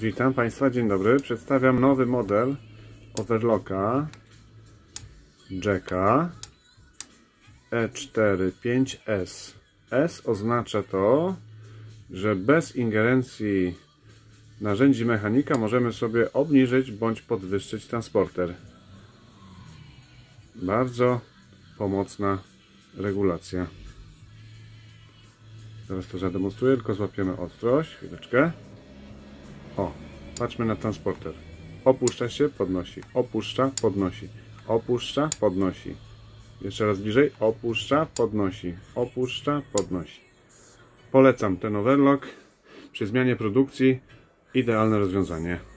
Witam Państwa, dzień dobry. Przedstawiam nowy model overlocka Jacka E E45S. S oznacza to, że bez ingerencji narzędzi mechanika możemy sobie obniżyć bądź podwyższyć transporter. Bardzo pomocna regulacja. Zaraz to zademonstruję, tylko złapiemy ostrość. Chwileczkę. Patrzmy na transporter. Opuszcza się, podnosi. Opuszcza, podnosi. Opuszcza, podnosi. Jeszcze raz bliżej. Opuszcza, podnosi. Opuszcza, podnosi. Polecam ten overlock. Przy zmianie produkcji idealne rozwiązanie.